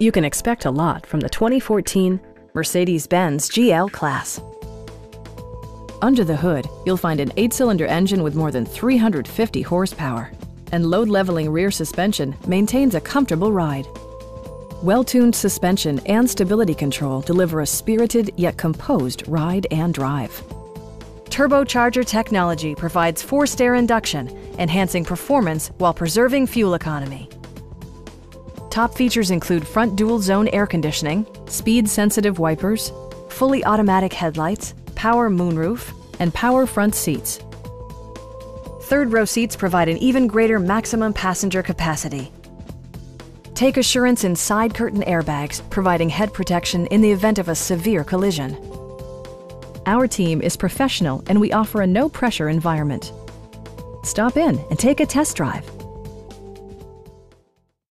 You can expect a lot from the 2014 Mercedes-Benz GL Class. Under the hood, you'll find an eight-cylinder engine with more than 350 horsepower, and load-leveling rear suspension maintains a comfortable ride. Well-tuned suspension and stability control deliver a spirited yet composed ride and drive. Turbocharger technology provides forced air induction, enhancing performance while preserving fuel economy. Top features include front dual zone air conditioning, speed sensitive wipers, fully automatic headlights, power moonroof, and power front seats. Third row seats provide an even greater maximum passenger capacity. Take assurance in side curtain airbags, providing head protection in the event of a severe collision. Our team is professional and we offer a no pressure environment. Stop in and take a test drive.